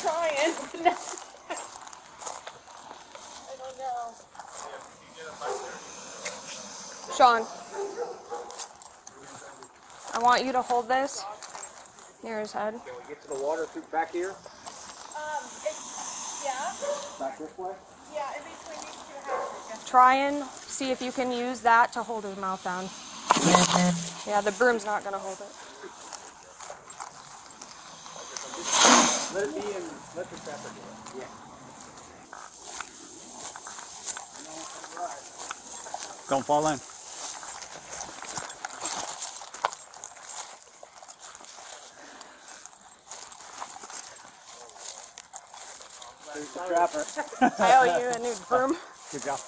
trying. I don't know. Sean, I want you to hold this near his head. Can we get to the water through back here? Um, it's, yeah, Back this way? yeah, in between these two houses. Try and see if you can use that to hold his mouth down. Yeah, the broom's not gonna hold it. Let it be in, let the trapper do it. Yeah. Don't fall in. There's the trapper. I owe you a new broom. Good job.